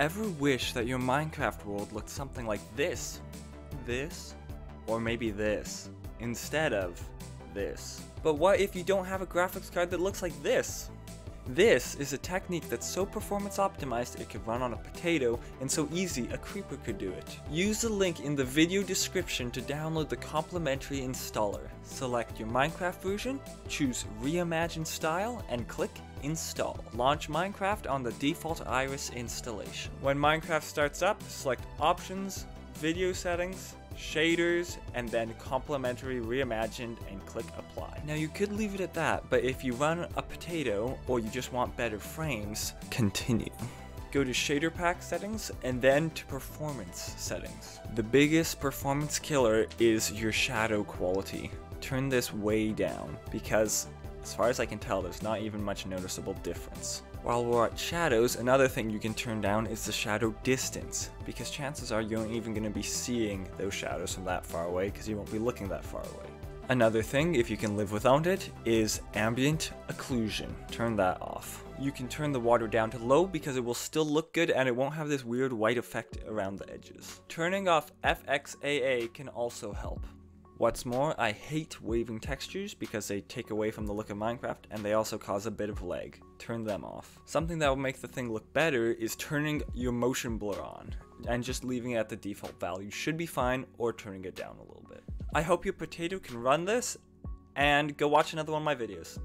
ever wish that your Minecraft world looked something like this? This? Or maybe this? Instead of this. But what if you don't have a graphics card that looks like this? This is a technique that's so performance optimized it could run on a potato and so easy a creeper could do it. Use the link in the video description to download the Complementary installer. Select your Minecraft version, choose Reimagine Style and click Install. Launch Minecraft on the default Iris installation. When Minecraft starts up, select Options, Video Settings, shaders, and then complementary reimagined and click apply. Now you could leave it at that, but if you run a potato or you just want better frames, continue. Go to shader pack settings and then to performance settings. The biggest performance killer is your shadow quality. Turn this way down because as far as I can tell, there's not even much noticeable difference. While we're at shadows, another thing you can turn down is the shadow distance, because chances are you aren't even going to be seeing those shadows from that far away, because you won't be looking that far away. Another thing, if you can live without it, is ambient occlusion. Turn that off. You can turn the water down to low because it will still look good and it won't have this weird white effect around the edges. Turning off FXAA can also help. What's more, I hate waving textures because they take away from the look of Minecraft and they also cause a bit of lag. Turn them off. Something that will make the thing look better is turning your motion blur on and just leaving it at the default value should be fine or turning it down a little bit. I hope your potato can run this and go watch another one of my videos.